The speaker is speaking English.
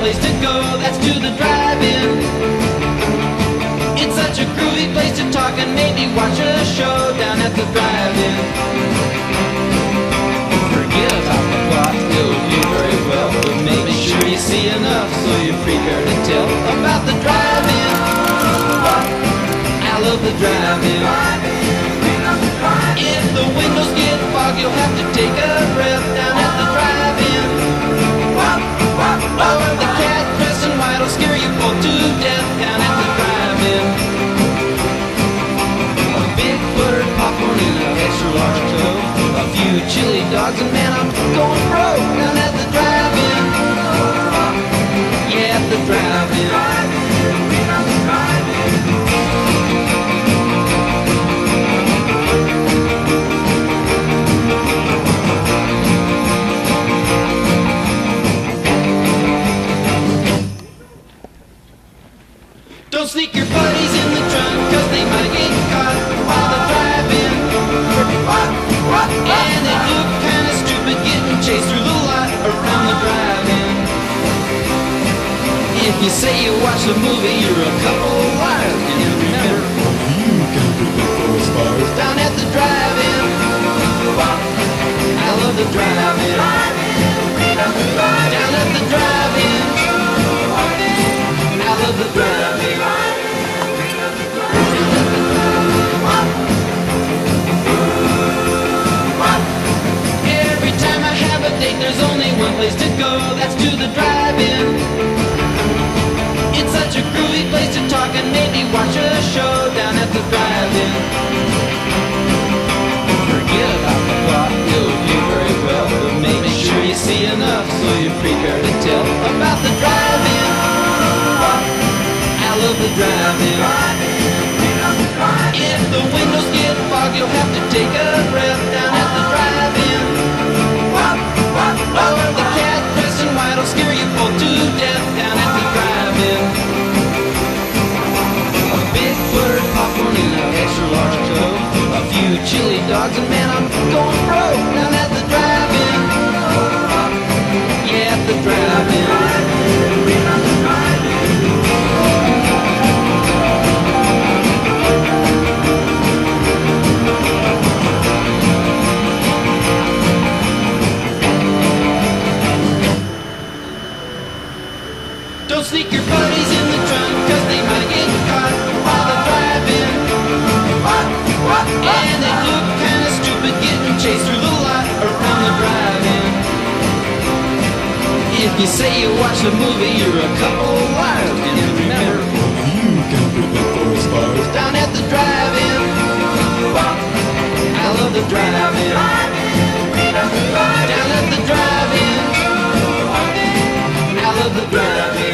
place to go, that's to the drive-in. It's such a groovy place to talk and maybe watch a show down at the drive-in. Forget about the plot, it'll do very well, but make sure you see enough so you're prepared to tell about the drive-in. I love the drive-in. If the windows get fogged, you'll have to man, I'm going broke the drive-in. Yeah, the drive-in. Don't sneak your buddies in the trunk, cause they might get you say you watch the movie, you're a couple of liars. And remember, You can predict those fires. down at the drive-in. I love the drive-in. Down at the drive-in. I love the drive-in. Every time I have a date, there's only one place to go. That's to the drive-in. It's such a groovy place to talk and maybe watch a show down at the drive-in. Forget about the plot, you'll do very well, but make sure you see enough so you're prepared to tell about the drive-in. I love the drive-in. Few chili dogs and man, I'm going broke down at the drive-in. Yeah, at the drive-in. Don't sneak your buddies in If you say you watch the movie, you're a couple liars. And remember, You can predict those fires. down at the drive-in. Down at the drive-in. I love the drive-in. Down at the drive-in. I love the drive-in.